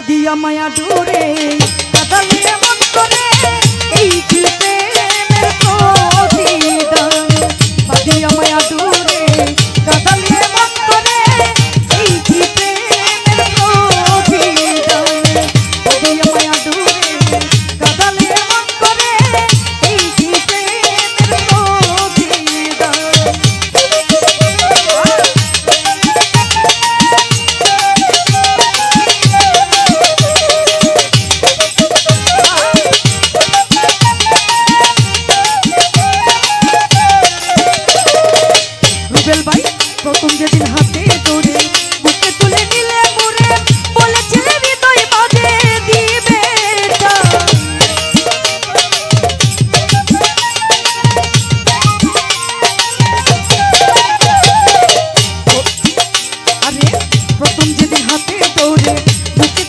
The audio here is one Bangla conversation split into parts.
দিয়া মায়া ডোরে কথা মন করে এই যেদিন হাতে তোরে বুকে তুলে নিলে মোরে বলেছিলে হৃদয় বাজে দিবে আরে, প্রথম যেদিন হাতে তোরে বুকে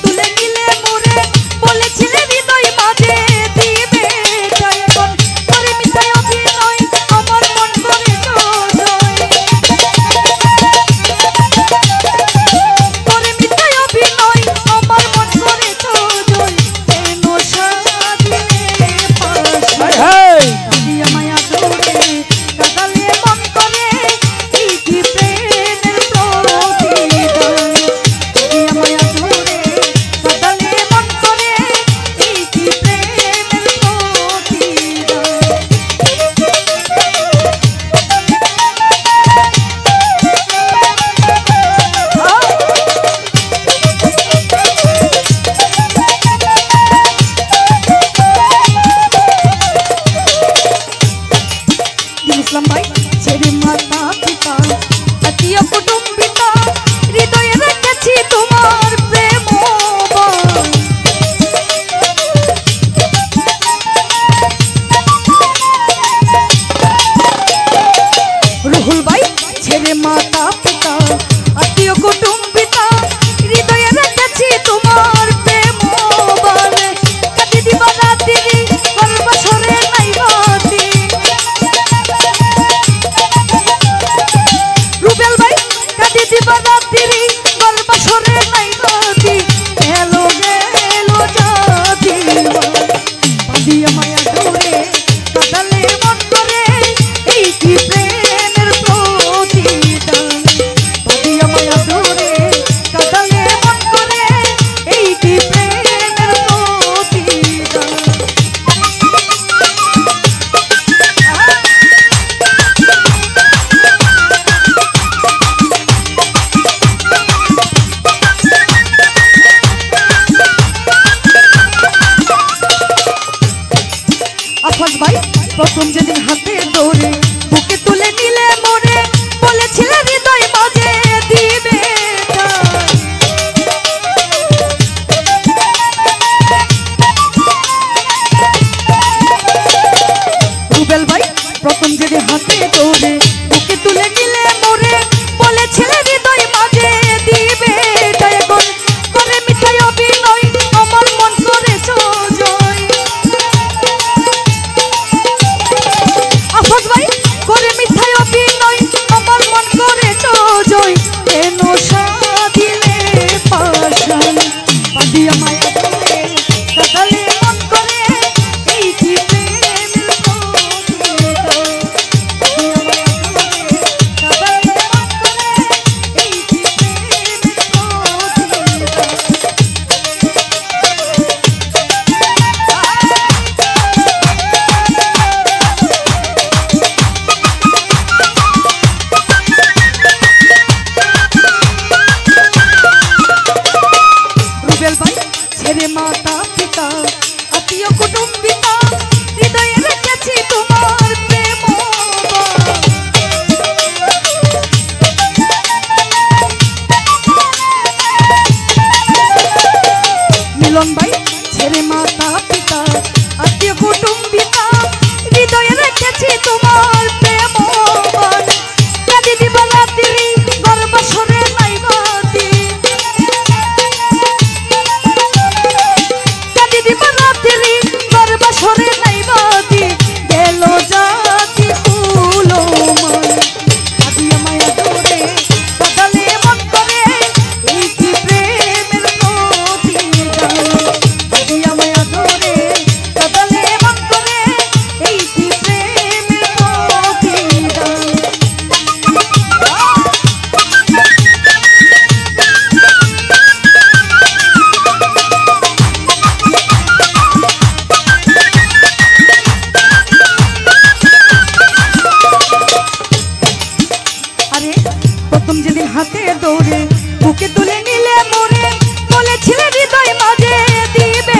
হাতে দৌড়ে, বুকে তুলে নিলে মনে বলেছিলে হৃদয় মাঝে দিবে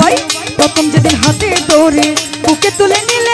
ভাই, প্রথম যেদিন হাতে দৌড়ে, বুকে তুলে নিলে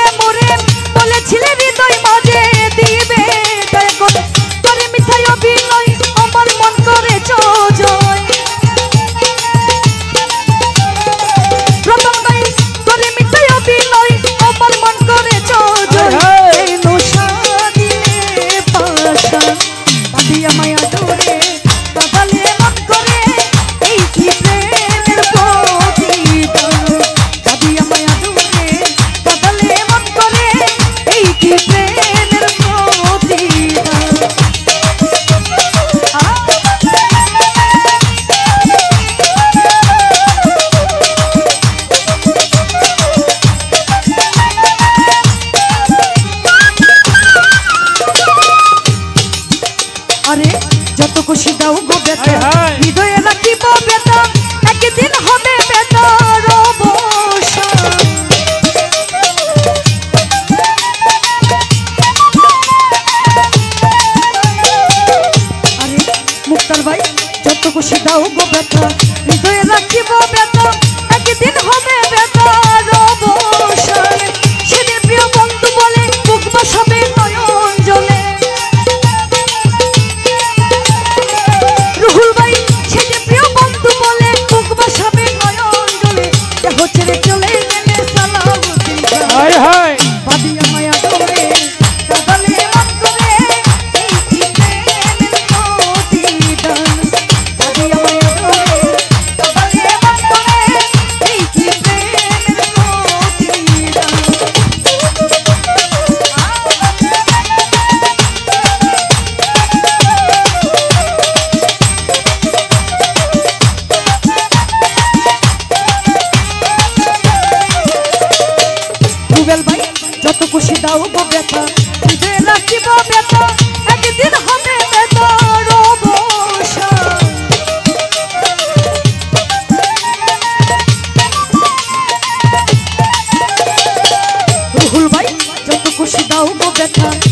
कथा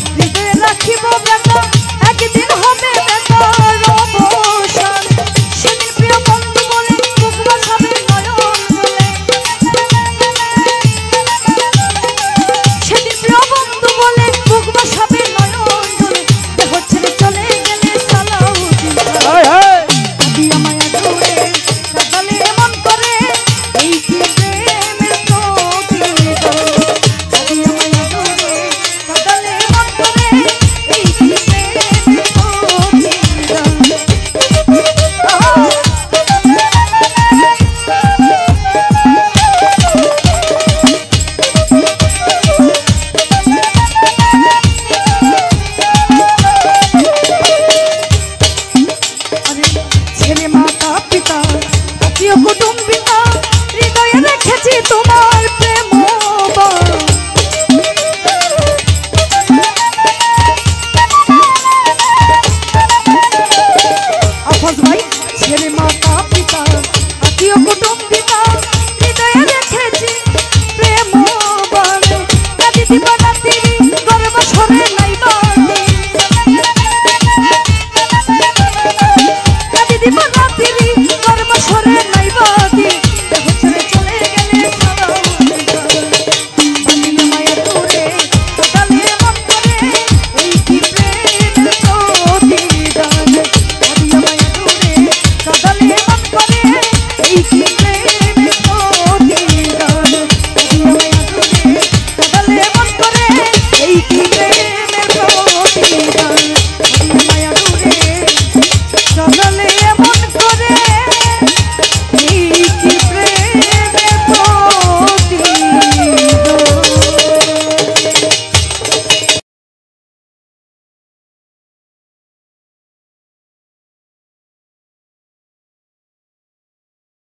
প্রিয় কুটুম্বিতা হৃদয়ে রেখেছি প্রেম আফজ মাতা কুটুম্বিতা হৃদয়ে রেখেছি প্রেম বলে